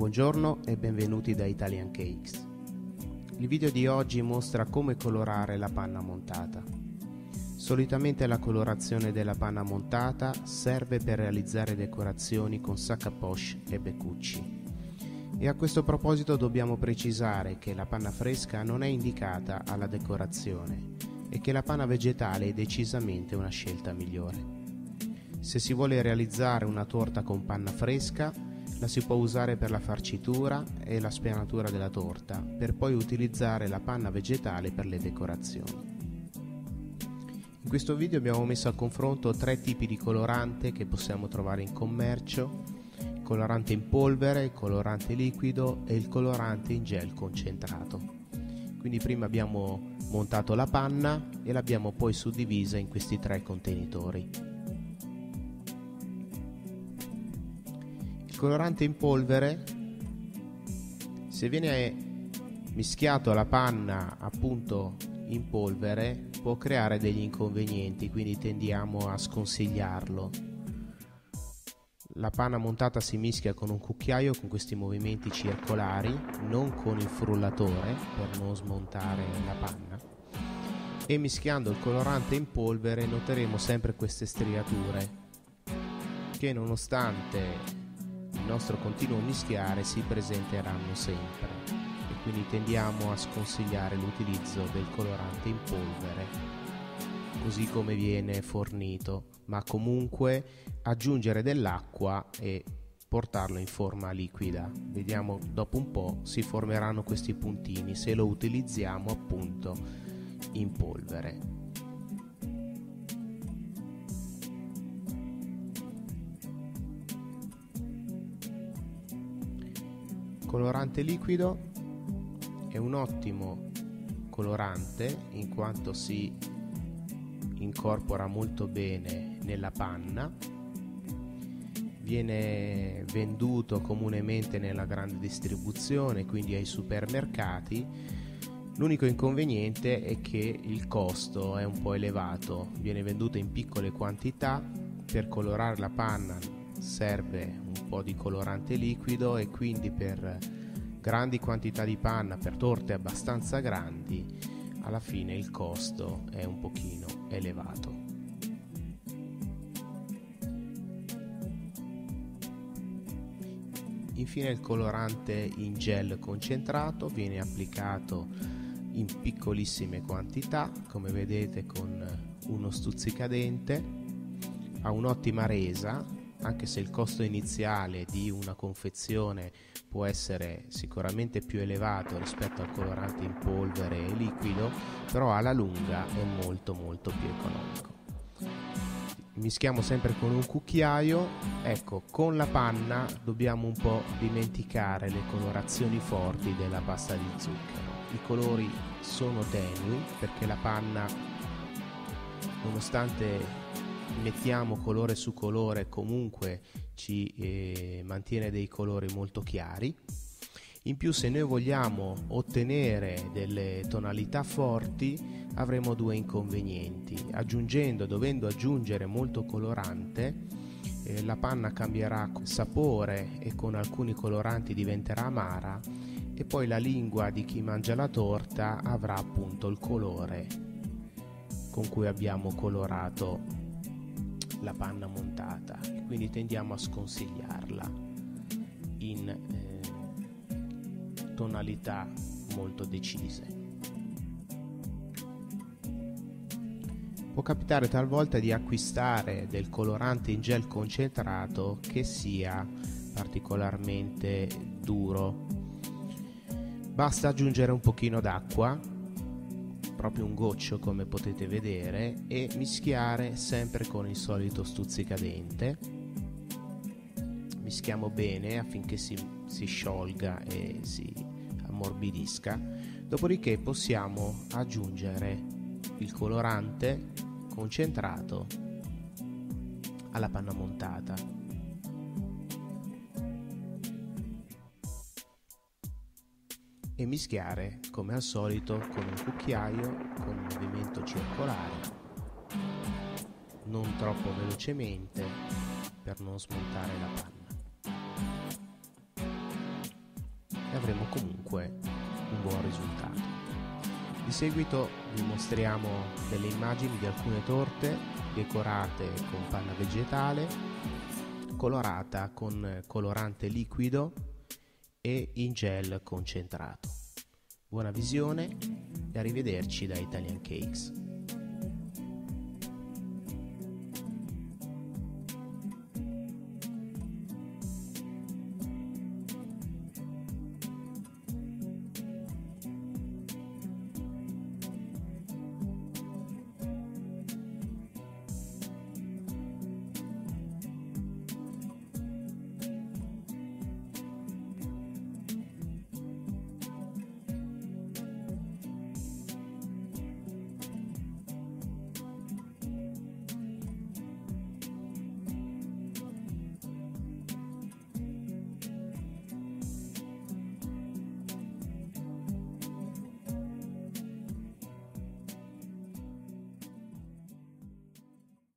Buongiorno e benvenuti da Italian Cakes. Il video di oggi mostra come colorare la panna montata. Solitamente la colorazione della panna montata serve per realizzare decorazioni con sac à poche e beccucci. E a questo proposito dobbiamo precisare che la panna fresca non è indicata alla decorazione e che la panna vegetale è decisamente una scelta migliore. Se si vuole realizzare una torta con panna fresca, la si può usare per la farcitura e la spianatura della torta, per poi utilizzare la panna vegetale per le decorazioni. In questo video abbiamo messo a confronto tre tipi di colorante che possiamo trovare in commercio, il colorante in polvere, il colorante liquido e il colorante in gel concentrato. Quindi prima abbiamo montato la panna e l'abbiamo poi suddivisa in questi tre contenitori. Colorante in polvere se viene mischiato alla panna appunto in polvere può creare degli inconvenienti quindi tendiamo a sconsigliarlo. La panna montata si mischia con un cucchiaio con questi movimenti circolari non con il frullatore per non smontare la panna. E mischiando il colorante in polvere noteremo sempre queste striature che nonostante nostro continuo mischiare si presenteranno sempre. E quindi tendiamo a sconsigliare l'utilizzo del colorante in polvere così come viene fornito. Ma comunque aggiungere dell'acqua e portarlo in forma liquida. Vediamo dopo un po' si formeranno questi puntini se lo utilizziamo appunto in polvere colorante liquido è un ottimo colorante in quanto si incorpora molto bene nella panna viene venduto comunemente nella grande distribuzione quindi ai supermercati. L'unico inconveniente è che il costo è un po' elevato viene venduto in piccole quantità. Per colorare la panna serve po' di colorante liquido e quindi per grandi quantità di panna per torte abbastanza grandi alla fine il costo è un pochino elevato. Infine il colorante in gel concentrato viene applicato in piccolissime quantità, come vedete con uno stuzzicadente, ha un'ottima resa anche se il costo iniziale di una confezione può essere sicuramente più elevato rispetto al colorante in polvere e liquido, però alla lunga è molto molto più economico. Mischiamo sempre con un cucchiaio, ecco, con la panna dobbiamo un po' dimenticare le colorazioni forti della pasta di zucchero. I colori sono tenui perché la panna, nonostante mettiamo colore su colore comunque ci eh, mantiene dei colori molto chiari. In più se noi vogliamo ottenere delle tonalità forti avremo due inconvenienti. Aggiungendo dovendo aggiungere molto colorante eh, la panna cambierà sapore e con alcuni coloranti diventerà amara e poi la lingua di chi mangia la torta avrà appunto il colore con cui abbiamo colorato la panna montata e quindi tendiamo a sconsigliarla in eh, tonalità molto decise. Può capitare talvolta di acquistare del colorante in gel concentrato che sia particolarmente duro. Basta aggiungere un pochino d'acqua proprio un goccio come potete vedere e mischiare sempre con il solito stuzzicadente. Mischiamo bene affinché si, si sciolga e si ammorbidisca. Dopodiché possiamo aggiungere il colorante concentrato alla panna montata e mischiare come al solito con un cucchiaio con un movimento circolare non troppo velocemente per non smontare la panna. E avremo comunque un buon risultato. Di seguito vi mostriamo delle immagini di alcune torte decorate con panna vegetale colorata con colorante liquido e in gel concentrato. Buona visione e arrivederci da Italian Cakes.